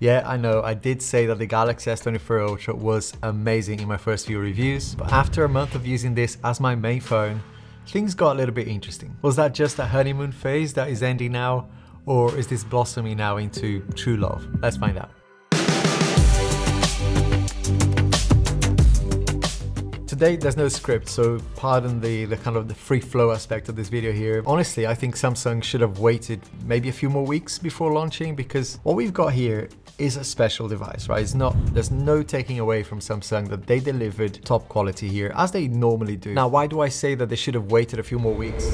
Yeah, I know, I did say that the Galaxy S24 Ultra was amazing in my first few reviews, but after a month of using this as my main phone, things got a little bit interesting. Was that just a honeymoon phase that is ending now, or is this blossoming now into true love? Let's find out. Today there's no script, so pardon the, the kind of the free flow aspect of this video here. Honestly, I think Samsung should have waited maybe a few more weeks before launching because what we've got here is a special device, right? It's not, there's no taking away from Samsung that they delivered top quality here as they normally do. Now, why do I say that they should have waited a few more weeks?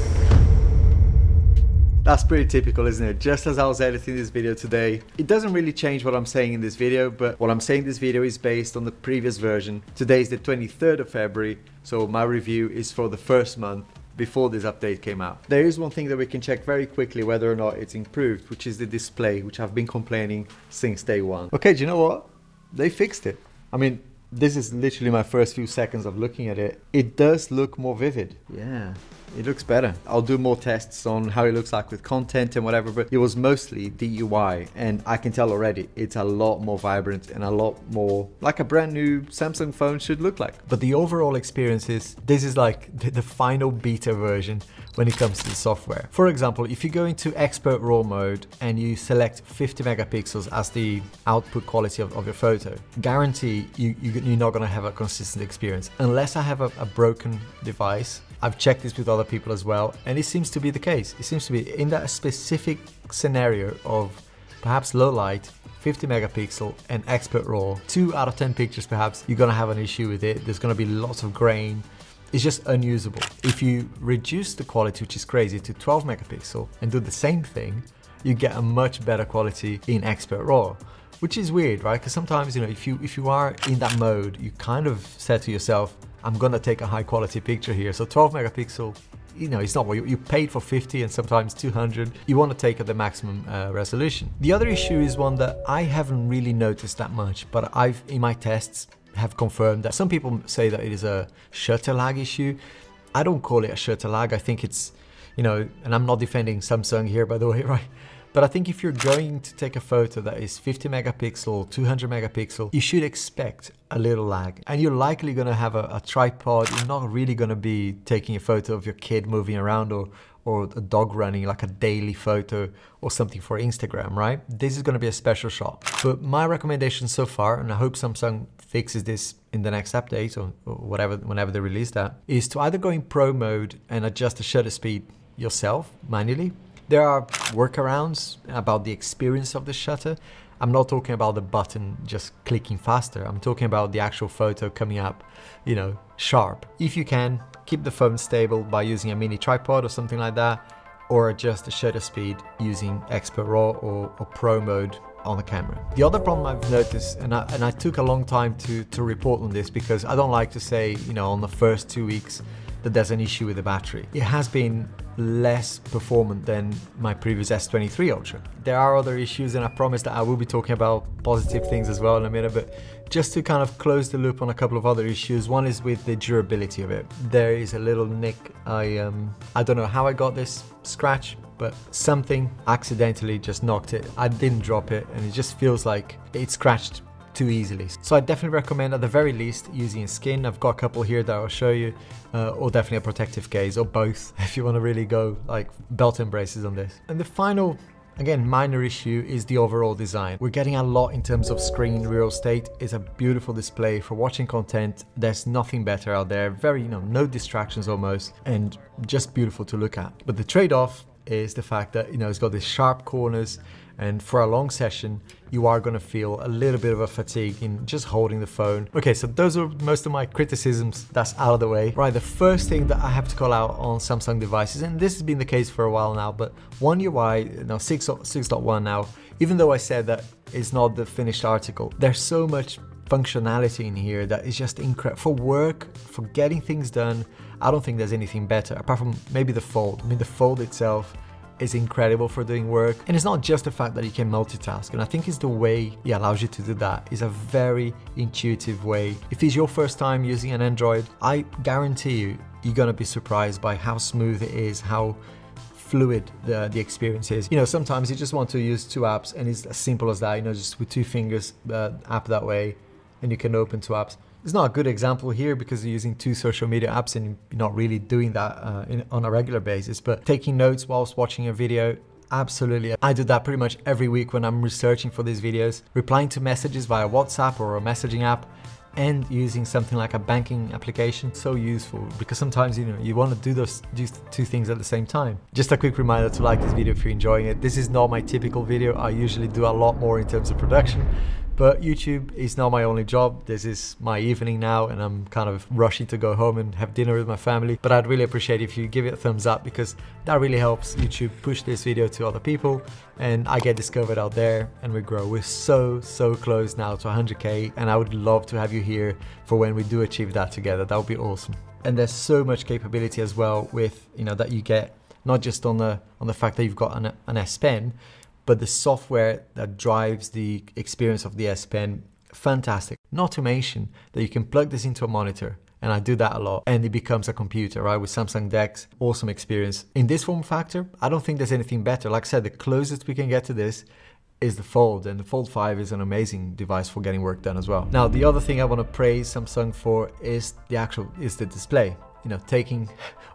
That's pretty typical, isn't it? Just as I was editing this video today, it doesn't really change what I'm saying in this video, but what I'm saying in this video is based on the previous version. Today is the 23rd of February, so my review is for the first month before this update came out. There is one thing that we can check very quickly whether or not it's improved, which is the display, which I've been complaining since day one. Okay, do you know what? They fixed it. I mean, this is literally my first few seconds of looking at it. It does look more vivid. Yeah, it looks better. I'll do more tests on how it looks like with content and whatever, but it was mostly the UI and I can tell already it's a lot more vibrant and a lot more like a brand new Samsung phone should look like. But the overall experience is, this is like the, the final beta version when it comes to the software. For example, if you go into expert raw mode and you select 50 megapixels as the output quality of, of your photo, guarantee you, you, are not gonna have a consistent experience. Unless I have a, a broken device, I've checked this with other people as well, and it seems to be the case. It seems to be in that specific scenario of perhaps low light, 50 megapixel and expert raw, two out of 10 pictures perhaps, you're gonna have an issue with it. There's gonna be lots of grain, it's just unusable. If you reduce the quality, which is crazy, to 12 megapixel and do the same thing, you get a much better quality in Expert RAW, which is weird, right? Because sometimes, you know, if you if you are in that mode, you kind of said to yourself, I'm gonna take a high quality picture here. So 12 megapixel, you know, it's not what you, you paid for 50 and sometimes 200. You want to take at the maximum uh, resolution. The other issue is one that I haven't really noticed that much, but I've in my tests have confirmed that some people say that it is a shutter lag issue. I don't call it a shutter lag. I think it's, you know, and I'm not defending Samsung here, by the way, right? But I think if you're going to take a photo that is 50 megapixel, 200 megapixel, you should expect a little lag. And you're likely gonna have a, a tripod. You're not really gonna be taking a photo of your kid moving around or or a dog running like a daily photo or something for Instagram, right? This is gonna be a special shot. But my recommendation so far, and I hope Samsung fixes this in the next update or, or whatever, whenever they release that, is to either go in pro mode and adjust the shutter speed yourself manually. There are workarounds about the experience of the shutter. I'm not talking about the button just clicking faster. I'm talking about the actual photo coming up, you know, sharp. If you can, keep the phone stable by using a mini tripod or something like that, or adjust the shutter speed using Expert RAW or, or Pro mode on the camera. The other problem I've noticed, and I, and I took a long time to, to report on this because I don't like to say, you know, on the first two weeks that there's an issue with the battery. It has been less performant than my previous S23 Ultra. There are other issues and I promise that I will be talking about positive things as well in a minute, but just to kind of close the loop on a couple of other issues, one is with the durability of it. There is a little nick, I, um, I don't know how I got this scratch, but something accidentally just knocked it. I didn't drop it and it just feels like it scratched too easily. So I definitely recommend at the very least using a skin. I've got a couple here that I'll show you, uh, or definitely a protective case, or both if you want to really go like belt and braces on this. And the final Again, minor issue is the overall design. We're getting a lot in terms of screen real estate. It's a beautiful display for watching content. There's nothing better out there. Very, you know, no distractions almost, and just beautiful to look at. But the trade-off is the fact that, you know, it's got these sharp corners and for a long session, you are gonna feel a little bit of a fatigue in just holding the phone. Okay, so those are most of my criticisms that's out of the way. Right, the first thing that I have to call out on Samsung devices, and this has been the case for a while now, but One UI, now 6.1 now, even though I said that it's not the finished article, there's so much functionality in here that is just incredible. For work, for getting things done, I don't think there's anything better, apart from maybe the fold. I mean, the fold itself is incredible for doing work. And it's not just the fact that you can multitask. And I think it's the way he allows you to do that. It's a very intuitive way. If it's your first time using an Android, I guarantee you, you're gonna be surprised by how smooth it is, how fluid the, the experience is. You know, sometimes you just want to use two apps and it's as simple as that, you know, just with two fingers, uh, app that way, and you can open two apps. It's not a good example here because you're using two social media apps and you're not really doing that uh, in, on a regular basis, but taking notes whilst watching a video, Absolutely. I do that pretty much every week when I'm researching for these videos, replying to messages via WhatsApp or a messaging app and using something like a banking application so useful because sometimes you know you want to do those do two things at the same time. Just a quick reminder to like this video if you're enjoying it. This is not my typical video. I usually do a lot more in terms of production but YouTube is not my only job. This is my evening now, and I'm kind of rushing to go home and have dinner with my family. But I'd really appreciate if you give it a thumbs up because that really helps YouTube push this video to other people and I get discovered out there and we grow. We're so, so close now to 100K, and I would love to have you here for when we do achieve that together. That would be awesome. And there's so much capability as well with, you know, that you get not just on the on the fact that you've got an, an S Pen, but the software that drives the experience of the S Pen, fantastic. Not to mention that you can plug this into a monitor and I do that a lot and it becomes a computer, right? With Samsung DeX, awesome experience. In this form factor, I don't think there's anything better. Like I said, the closest we can get to this is the Fold, and the Fold 5 is an amazing device for getting work done as well. Now, the other thing I want to praise Samsung for is the actual is the display. You know, taking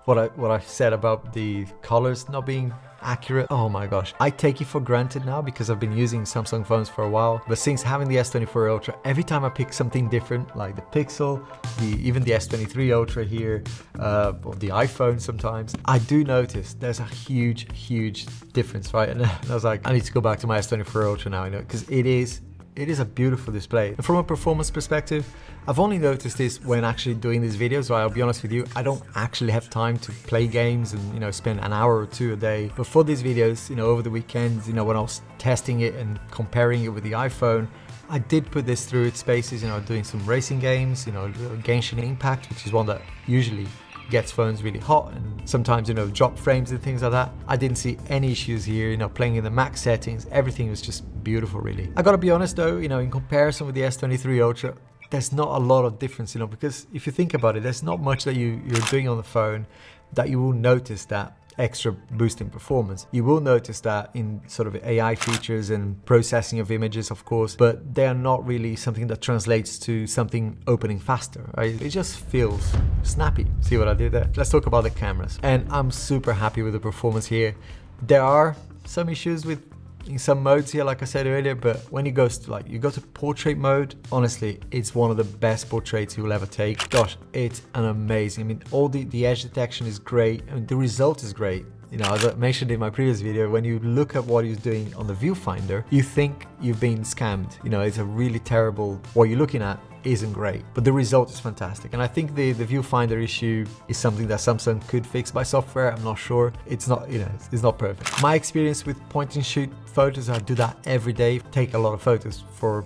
what I what I said about the colors not being accurate. Oh my gosh. I take it for granted now because I've been using Samsung phones for a while. But since having the S24 Ultra, every time I pick something different, like the Pixel, the even the S23 Ultra here, uh, or the iPhone sometimes, I do notice there's a huge, huge difference, right? And I was like, I need to go back to my S24 Ultra now, you know, because it is it is a beautiful display. And from a performance perspective, I've only noticed this when actually doing these videos, so I'll be honest with you, I don't actually have time to play games and, you know, spend an hour or two a day. But for these videos, you know, over the weekends, you know, when I was testing it and comparing it with the iPhone, I did put this through its paces, you know, doing some racing games, you know, Genshin Impact, which is one that usually gets phones really hot and sometimes, you know, drop frames and things like that. I didn't see any issues here, you know, playing in the max settings, everything was just beautiful really. I gotta be honest though, you know, in comparison with the S23 Ultra, there's not a lot of difference, you know, because if you think about it, there's not much that you, you're doing on the phone that you will notice that extra boost in performance. You will notice that in sort of AI features and processing of images, of course, but they are not really something that translates to something opening faster, right? It just feels snappy. See what I did there? Let's talk about the cameras. And I'm super happy with the performance here. There are some issues with in some modes here, like I said earlier, but when you go to like you go to portrait mode, honestly, it's one of the best portraits you will ever take. Gosh, it's an amazing. I mean, all the, the edge detection is great. I mean, the result is great. You know, as I mentioned in my previous video, when you look at what he's doing on the viewfinder, you think you've been scammed. You know, it's a really terrible, what you're looking at isn't great, but the result is fantastic. And I think the, the viewfinder issue is something that Samsung could fix by software. I'm not sure. It's not, you know, it's, it's not perfect. My experience with point and shoot photos, I do that every day, take a lot of photos for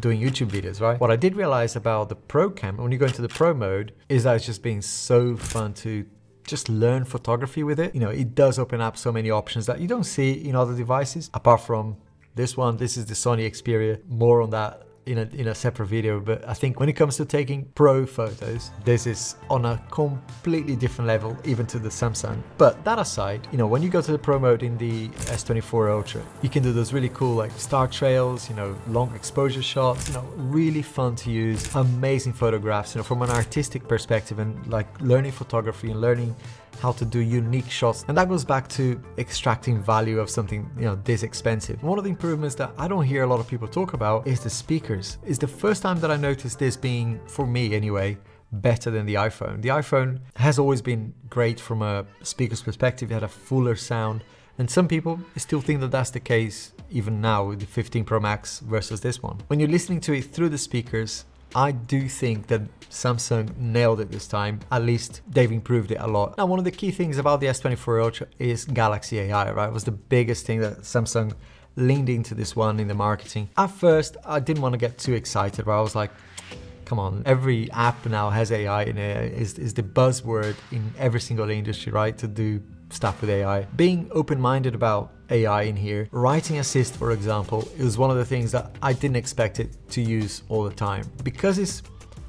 doing YouTube videos, right? What I did realize about the Pro camera, when you go into the Pro mode, is that it's just being so fun to just learn photography with it. You know, it does open up so many options that you don't see in other devices, apart from this one. This is the Sony Xperia. More on that in a, in a separate video, but I think when it comes to taking pro photos, this is on a completely different level, even to the Samsung. But that aside, you know, when you go to the pro mode in the S24 Ultra, you can do those really cool like star trails, you know, long exposure shots, you know, really fun to use, amazing photographs, you know, from an artistic perspective and like learning photography and learning how to do unique shots. And that goes back to extracting value of something, you know, this expensive. One of the improvements that I don't hear a lot of people talk about is the speakers. It's the first time that I noticed this being, for me anyway, better than the iPhone. The iPhone has always been great from a speaker's perspective. It had a fuller sound. And some people still think that that's the case even now with the 15 Pro Max versus this one. When you're listening to it through the speakers, I do think that Samsung nailed it this time. At least they've improved it a lot. Now, one of the key things about the S24 Ultra is Galaxy AI, right? It was the biggest thing that Samsung leaned into this one in the marketing. At first, I didn't want to get too excited, but I was like, come on, every app now has AI in it, is, is the buzzword in every single industry, right? To do stuff with AI. Being open-minded about AI in here, writing assist, for example, is one of the things that I didn't expect it to use all the time because it's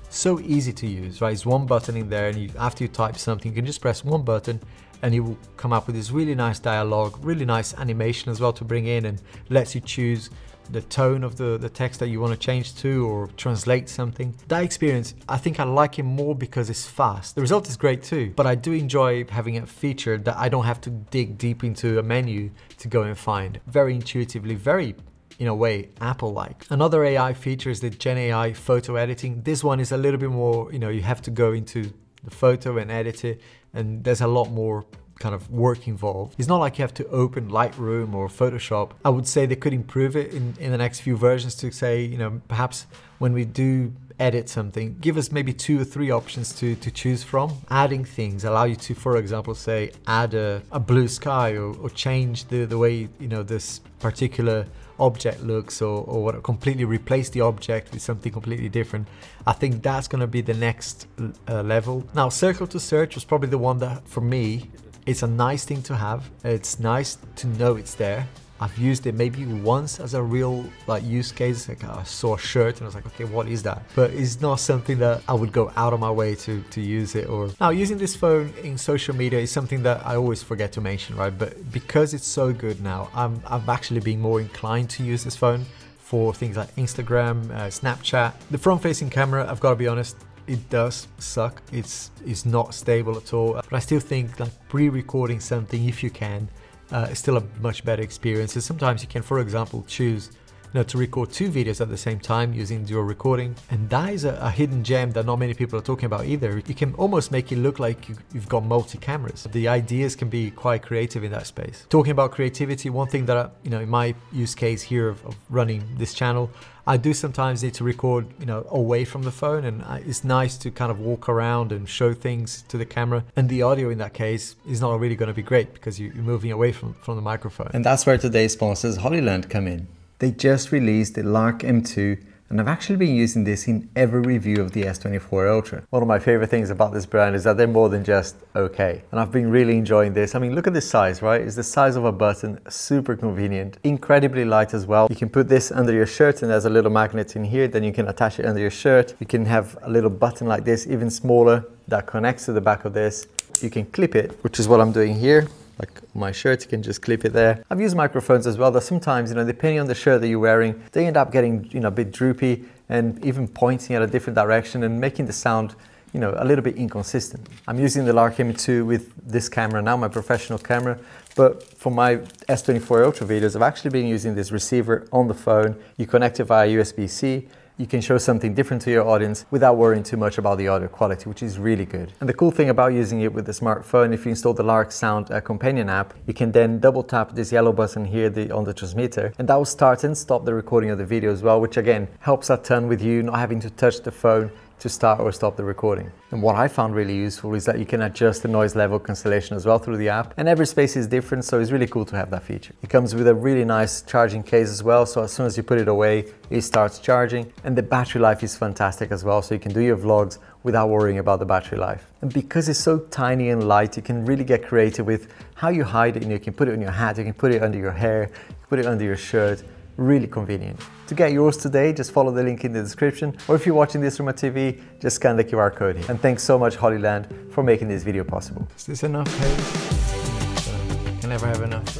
so easy to use, right? It's one button in there, and you, after you type something, you can just press one button and you will come up with this really nice dialogue, really nice animation as well to bring in and lets you choose the tone of the, the text that you want to change to or translate something. That experience, I think I like it more because it's fast. The result is great too, but I do enjoy having a feature that I don't have to dig deep into a menu to go and find. Very intuitively, very in a way Apple-like. Another AI feature is the Gen AI photo editing. This one is a little bit more, you know, you have to go into the photo and edit it and there's a lot more kind of work involved. It's not like you have to open Lightroom or Photoshop. I would say they could improve it in, in the next few versions to say, you know, perhaps when we do edit something, give us maybe two or three options to, to choose from. Adding things allow you to, for example, say add a, a blue sky or, or change the, the way, you know, this particular object looks or, or completely replace the object with something completely different. I think that's going to be the next uh, level. Now, circle to search was probably the one that, for me, it's a nice thing to have. It's nice to know it's there. I've used it maybe once as a real like use case. Like I saw a shirt and I was like, okay, what is that? But it's not something that I would go out of my way to to use it. Or now using this phone in social media is something that I always forget to mention, right? But because it's so good now, I'm I'm actually being more inclined to use this phone for things like Instagram, uh, Snapchat. The front-facing camera, I've got to be honest, it does suck. It's it's not stable at all. But I still think like pre-recording something if you can uh, is still a much better experience. And sometimes you can, for example, choose you know, to record two videos at the same time using dual recording. And that is a, a, hidden gem that not many people are talking about either. You can almost make it look like you, have got multi cameras. The ideas can be quite creative in that space. Talking about creativity, one thing that, I, you know, in my use case here of, of running this channel, I do sometimes need to record, you know, away from the phone and it's nice to kind of walk around and show things to the camera. And the audio in that case is not really going to be great because you're moving away from, from the microphone. And that's where today's sponsors Hollyland come in. They just released the Lark M2 and I've actually been using this in every review of the S24 Ultra. One of my favorite things about this brand is that they're more than just okay. And I've been really enjoying this. I mean, look at this size, right? It's the size of a button, super convenient, incredibly light as well. You can put this under your shirt and there's a little magnet in here, then you can attach it under your shirt. You can have a little button like this, even smaller, that connects to the back of this. You can clip it, which is what I'm doing here like my shirt, you can just clip it there. I've used microphones as well, that sometimes, you know, depending on the shirt that you're wearing, they end up getting, you know, a bit droopy and even pointing at a different direction and making the sound, you know, a little bit inconsistent. I'm using the Lark M2 with this camera now, my professional camera, but for my S24 Ultra videos, I've actually been using this receiver on the phone. You connect it via USB-C, you can show something different to your audience without worrying too much about the audio quality, which is really good. And the cool thing about using it with the smartphone, if you install the Lark Sound uh, companion app, you can then double tap this yellow button here the, on the transmitter, and that will start and stop the recording of the video as well, which again helps a ton with you not having to touch the phone to start or stop the recording. And what I found really useful is that you can adjust the noise level cancellation as well through the app. And every space is different, so it's really cool to have that feature. It comes with a really nice charging case as well, so as soon as you put it away, it starts charging. And the battery life is fantastic as well, so you can do your vlogs without worrying about the battery life. And because it's so tiny and light, you can really get creative with how you hide it. And you can put it on your hat, you can put it under your hair, you can put it under your shirt, really convenient. To get yours today, just follow the link in the description, or if you're watching this from a TV, just scan the QR code here. And thanks so much Hollyland for making this video possible. Is this enough Can never have enough.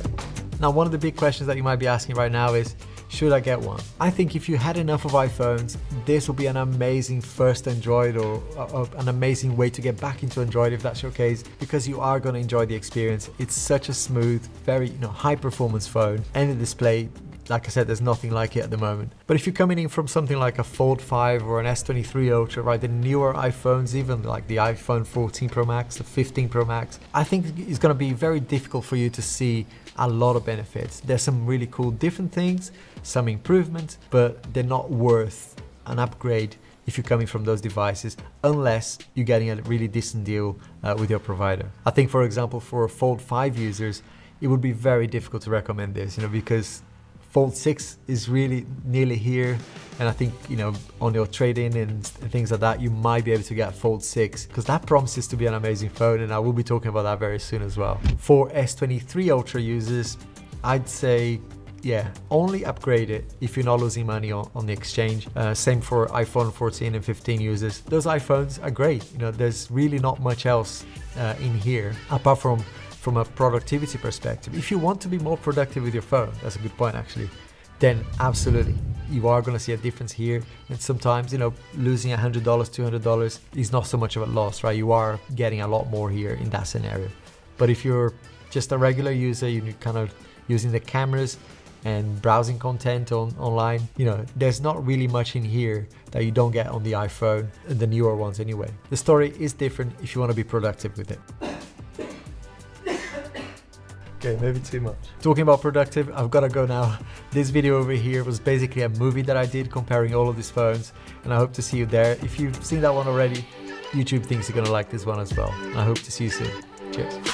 Now, one of the big questions that you might be asking right now is, should I get one? I think if you had enough of iPhones, this will be an amazing first Android or, or, an amazing way to get back into Android if that's your case, because you are going to enjoy the experience. It's such a smooth, very you know, high performance phone and the display like I said, there's nothing like it at the moment. But if you're coming in from something like a Fold 5 or an S23 Ultra, right, the newer iPhones, even like the iPhone 14 Pro Max, the 15 Pro Max, I think it's going to be very difficult for you to see a lot of benefits. There's some really cool different things, some improvements, but they're not worth an upgrade if you're coming from those devices unless you're getting a really decent deal uh, with your provider. I think for example for Fold 5 users it would be very difficult to recommend this you know because Fold 6 is really nearly here and I think you know on your trade-in and things like that you might be able to get Fold 6 because that promises to be an amazing phone and I will be talking about that very soon as well. For S23 Ultra users I'd say yeah, only upgrade it if you're not losing money on, on the exchange. Uh, same for iPhone 14 and 15 users. Those iPhones are great. You know, there's really not much else uh, in here apart from from a productivity perspective, if you want to be more productive with your phone, that's a good point actually, then absolutely you are going to see a difference here. And sometimes, you know, losing $100, $200 is not so much of a loss, right? You are getting a lot more here in that scenario. But if you're just a regular user, you're kind of using the cameras and browsing content on online, you know, there's not really much in here that you don't get on the iPhone, and the newer ones anyway. The story is different if you want to be productive with it. Okay, maybe too much. Talking about productive, I've got to go now. This video over here was basically a movie that I did comparing all of these phones, and I hope to see you there. If you've seen that one already, YouTube thinks you're gonna like this one as well. I hope to see you soon. Cheers.